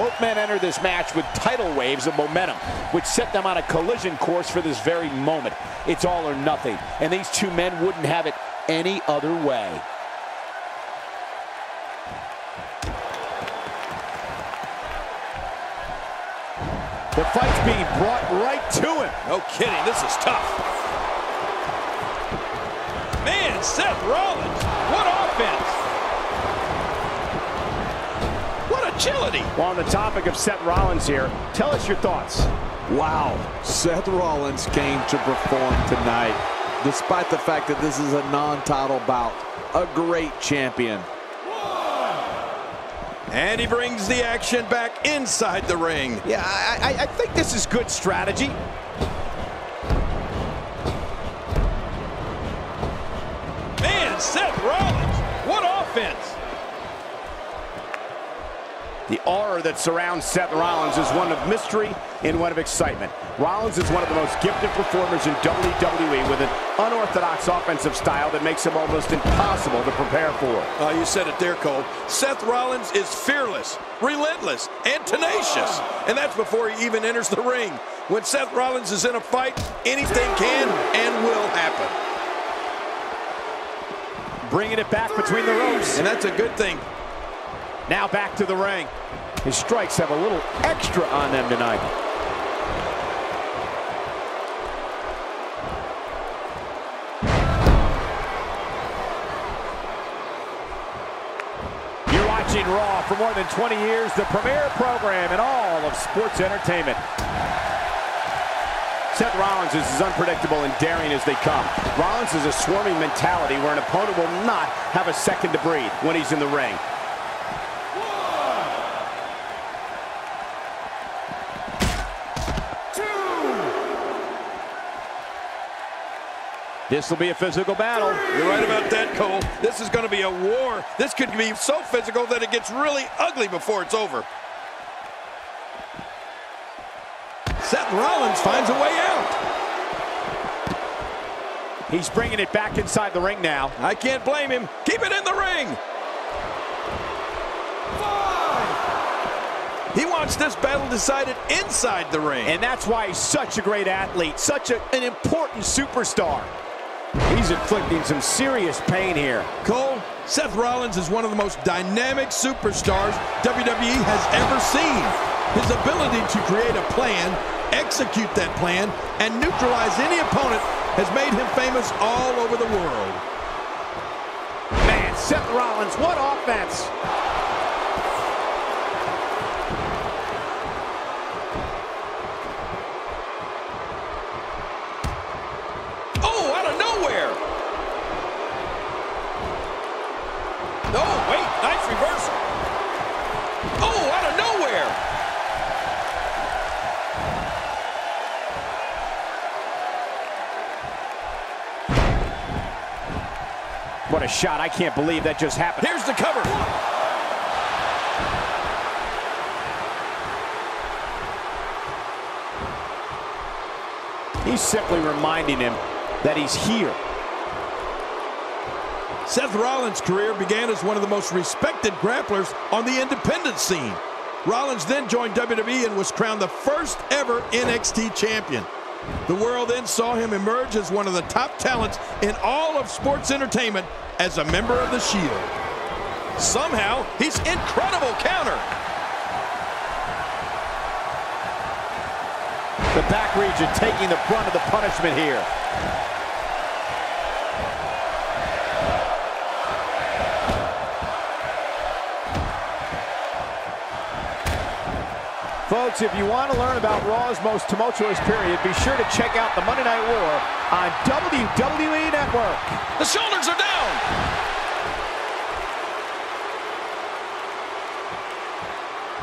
Both men enter this match with tidal waves of momentum, which set them on a collision course for this very moment. It's all or nothing, and these two men wouldn't have it any other way. The fight's being brought right to him. No kidding, this is tough. Man, Seth Rollins, what offense! What agility! Well, on the topic of Seth Rollins here, tell us your thoughts. Wow, Seth Rollins came to perform tonight, despite the fact that this is a non-title bout. A great champion. And he brings the action back inside the ring. Yeah, I, I, I think this is good strategy. Man, Seth Rollins, what offense! The aura that surrounds Seth Rollins is one of mystery and one of excitement. Rollins is one of the most gifted performers in WWE with an unorthodox offensive style that makes him almost impossible to prepare for. Oh, you said it there, Cole. Seth Rollins is fearless, relentless, and tenacious. And that's before he even enters the ring. When Seth Rollins is in a fight, anything can and will happen. Bringing it back between the ropes. And that's a good thing. Now back to the ring. His strikes have a little extra on them tonight. You're watching Raw for more than 20 years, the premier program in all of sports entertainment. Seth Rollins is as unpredictable and daring as they come. Rollins is a swarming mentality where an opponent will not have a second to breathe when he's in the ring. This will be a physical battle. You're right about that, Cole. This is going to be a war. This could be so physical that it gets really ugly before it's over. Seth Rollins finds a way out. He's bringing it back inside the ring now. I can't blame him. Keep it in the ring. He wants this battle decided inside the ring. And that's why he's such a great athlete, such a, an important superstar. He's inflicting some serious pain here. Cole, Seth Rollins is one of the most dynamic superstars WWE has ever seen. His ability to create a plan, execute that plan, and neutralize any opponent has made him famous all over the world. Man, Seth Rollins, what offense! What a shot. I can't believe that just happened. Here's the cover. He's simply reminding him that he's here. Seth Rollins' career began as one of the most respected grapplers on the independent scene. Rollins then joined WWE and was crowned the first ever NXT champion. The world then saw him emerge as one of the top talents in all of sports entertainment as a member of the Shield. Somehow, he's incredible counter. The back region taking the brunt of the punishment here. Folks, if you want to learn about Raw's most tumultuous period, be sure to check out the Monday Night War on WWE Network. The shoulders are down.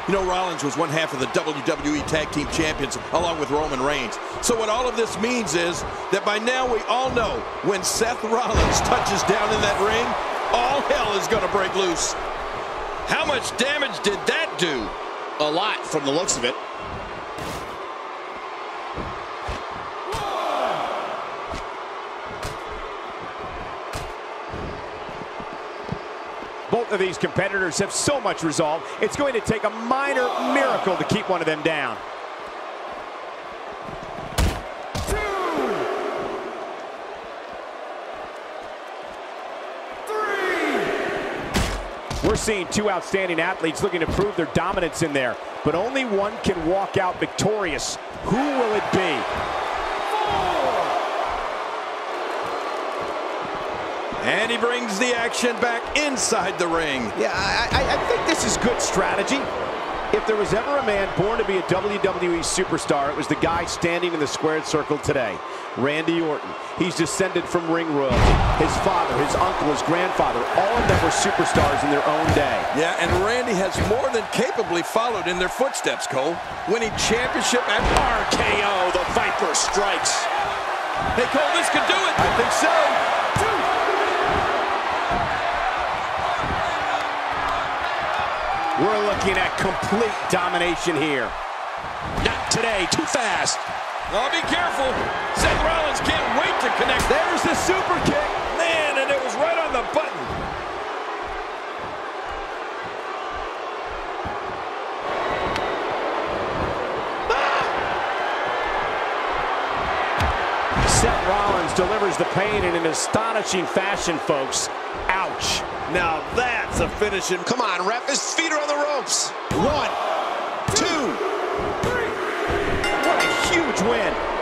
You know, Rollins was one half of the WWE Tag Team Champions along with Roman Reigns. So what all of this means is that by now we all know when Seth Rollins touches down in that ring, all hell is going to break loose. How much damage did that do? A lot from the looks of it. Both of these competitors have so much resolve, it's going to take a minor miracle to keep one of them down. We're seeing two outstanding athletes looking to prove their dominance in there, but only one can walk out victorious. Who will it be? And he brings the action back inside the ring. Yeah, I, I, I think this is good strategy. If there was ever a man born to be a WWE superstar, it was the guy standing in the squared circle today, Randy Orton. He's descended from ring royalty. His father, his uncle, his grandfather, all of them were superstars in their own day. Yeah, and Randy has more than capably followed in their footsteps, Cole. Winning championship at RKO, the Viper strikes. Hey, Cole, this could do it. I think so. We're looking at complete domination here. Not today, too fast. Oh, be careful. Seth Rollins can't wait to connect. There's the super kick. Man, and it was right on the button. Seth Rollins delivers the pain in an astonishing fashion, folks. Ouch. Now that's a finishing. Come on, ref. His feet are on the ropes. One, two. Huge win.